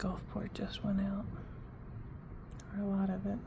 Gulfport just went out, or a lot of it.